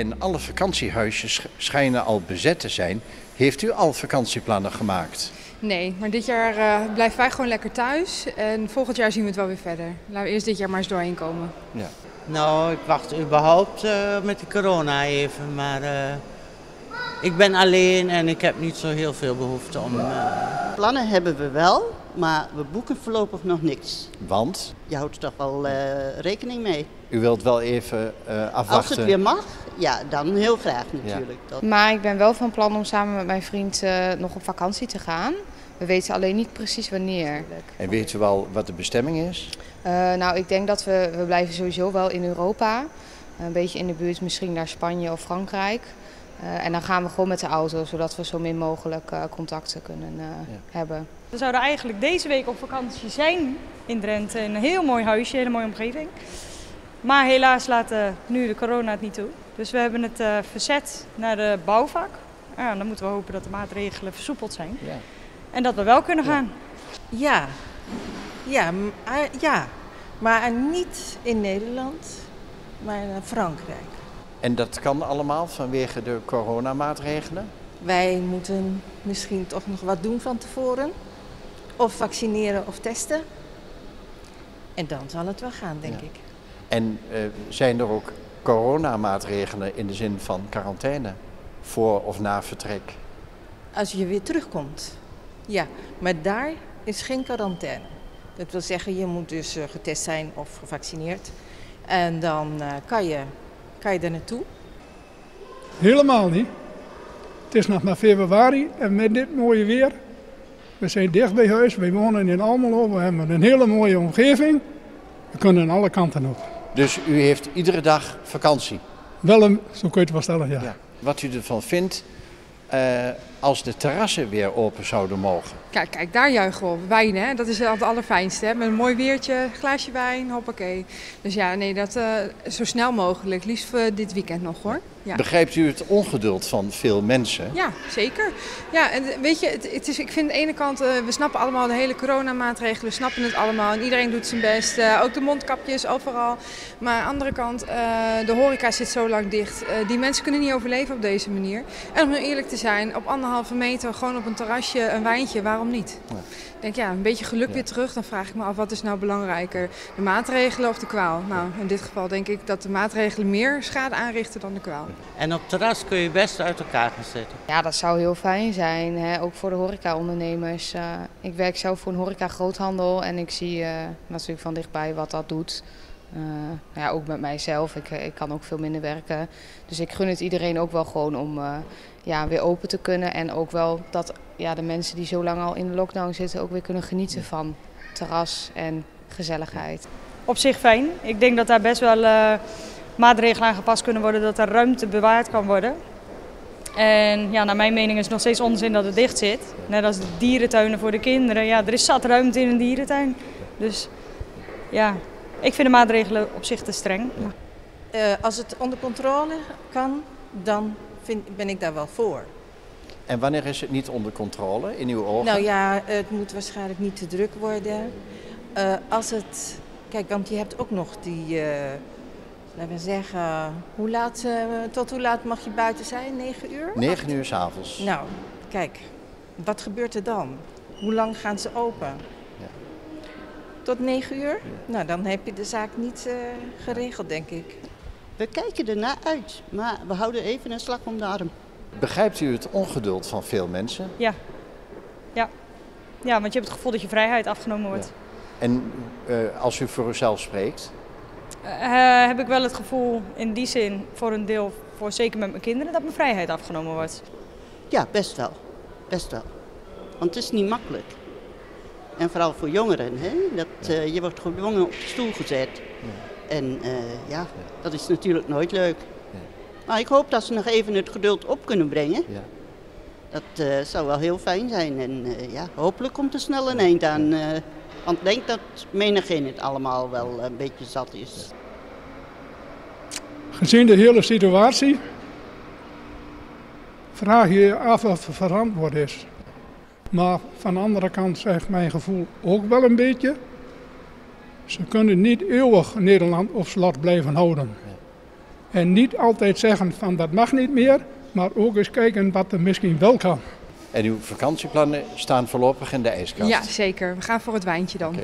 en alle vakantiehuisjes schijnen al bezet te zijn. Heeft u al vakantieplannen gemaakt? Nee, maar dit jaar uh, blijven wij gewoon lekker thuis. En volgend jaar zien we het wel weer verder. Laten we eerst dit jaar maar eens doorheen komen. Ja. Nou, ik wacht überhaupt uh, met de corona even. Maar uh, ik ben alleen en ik heb niet zo heel veel behoefte om... Plannen hebben we wel, maar we boeken voorlopig nog niks. Want? Je houdt er toch wel rekening mee. U wilt wel even afwachten? Als het weer mag, ja, dan heel graag natuurlijk. Ja. Maar ik ben wel van plan om samen met mijn vriend nog op vakantie te gaan. We weten alleen niet precies wanneer. En weet u wel wat de bestemming is? Uh, nou, ik denk dat we, we blijven sowieso wel in Europa. Een beetje in de buurt, misschien naar Spanje of Frankrijk. Uh, en dan gaan we gewoon met de auto, zodat we zo min mogelijk uh, contacten kunnen ja. hebben. We zouden eigenlijk deze week op vakantie zijn in Drenthe. Een heel mooi huisje, een hele mooie omgeving. Maar helaas laat nu de corona het niet toe. Dus we hebben het verzet naar de bouwvak. Ja, dan moeten we hopen dat de maatregelen versoepeld zijn. Ja. En dat we wel kunnen gaan. Ja, ja, ja. maar niet in Nederland, maar naar Frankrijk. En dat kan allemaal vanwege de coronamaatregelen? Wij moeten misschien toch nog wat doen van tevoren. Of vaccineren of testen. En dan zal het wel gaan, denk ja. ik. En uh, zijn er ook coronamaatregelen in de zin van quarantaine voor of na vertrek? Als je weer terugkomt. Ja, maar daar is geen quarantaine. Dat wil zeggen, je moet dus uh, getest zijn of gevaccineerd. En dan uh, kan, je, kan je er naartoe. Helemaal niet. Het is nog maar februari en met dit mooie weer. We zijn dicht bij huis, we wonen in Almelo, we hebben een hele mooie omgeving. We kunnen alle kanten op. Dus u heeft iedere dag vakantie? Wel, een, zo kun je het wel stellen, ja. ja. Wat u ervan vindt, uh, als de terrassen weer open zouden mogen. Kijk, kijk daar juichen we op. Wijn, hè? dat is het allerfijnste. Hè? Met een mooi weertje, glaasje wijn, hoppakee. Dus ja, nee, dat uh, zo snel mogelijk. Liefst uh, dit weekend nog hoor. Ja. Begrijpt u het ongeduld van veel mensen? Ja, zeker. Ja, en weet je, het, het is, ik vind aan de ene kant, uh, we snappen allemaal de hele coronamaatregelen, we snappen het allemaal en iedereen doet zijn best. Uh, ook de mondkapjes, overal. Maar aan de andere kant, uh, de horeca zit zo lang dicht. die mensen kunnen niet overleven op deze manier. En om eerlijk te zijn, op anderhalve meter, gewoon op een terrasje, een wijntje, waarom niet? Ja. Ik denk, ja, een beetje geluk ja. weer terug. Dan vraag ik me af, wat is nou belangrijker? De maatregelen of de kwaal? Nou, in dit geval denk ik dat de maatregelen meer schade aanrichten dan de kwaal. En op terras kun je best uit elkaar gaan zitten. Ja, dat zou heel fijn zijn. Hè? Ook voor de horecaondernemers. Uh, ik werk zelf voor een horeca groothandel en ik zie uh, natuurlijk van dichtbij wat dat doet. Uh, ja, ook met mijzelf. Ik, ik kan ook veel minder werken. Dus ik gun het iedereen ook wel gewoon om uh, ja, weer open te kunnen. En ook wel dat ja, de mensen die zo lang al in de lockdown zitten ook weer kunnen genieten van terras en gezelligheid. Op zich fijn. Ik denk dat daar best wel maatregelen aangepast kunnen worden, dat er ruimte bewaard kan worden. En ja, naar mijn mening is het nog steeds onzin dat het dicht zit. Net als de dierentuinen voor de kinderen. Ja, er is zat ruimte in een dierentuin. Dus ja, ik vind de maatregelen op zich te streng. Uh, als het onder controle kan, dan vind, ben ik daar wel voor. En wanneer is het niet onder controle in uw ogen? Nou ja, het moet waarschijnlijk niet te druk worden. Uh, als het, kijk, want je hebt ook nog die, uh, laten we zeggen, hoe laat, uh, tot hoe laat mag je buiten zijn? 9 uur? 9 uur s'avonds. Nou, kijk, wat gebeurt er dan? Hoe lang gaan ze open? Tot 9 uur? Nou, dan heb je de zaak niet geregeld, denk ik. We kijken ernaar uit, maar we houden even een slag om de arm. Begrijpt u het ongeduld van veel mensen? Ja. Ja, ja want je hebt het gevoel dat je vrijheid afgenomen wordt. Ja. En uh, als u voor uzelf spreekt? Uh, heb ik wel het gevoel, in die zin, voor een deel, voor zeker met mijn kinderen, dat mijn vrijheid afgenomen wordt. Ja, best wel. Best wel. Want het is niet makkelijk. En vooral voor jongeren, hè? Dat, uh, je wordt gedwongen op de stoel gezet. En uh, ja, dat is natuurlijk nooit leuk. Maar ik hoop dat ze nog even het geduld op kunnen brengen. Ja. Dat uh, zou wel heel fijn zijn. En ja, hopelijk komt er snel een eind aan. Want ik denk dat menigeen het allemaal wel een beetje zat is. Gezien de hele situatie vraag je je af of het verantwoord is. Maar van de andere kant zegt mijn gevoel ook wel een beetje. Ze kunnen niet eeuwig Nederland op slot blijven houden. En niet altijd zeggen van dat mag niet meer, maar ook eens kijken wat er misschien wel kan. En uw vakantieplannen staan voorlopig in de ijskast? Ja, zeker. We gaan voor het wijntje dan.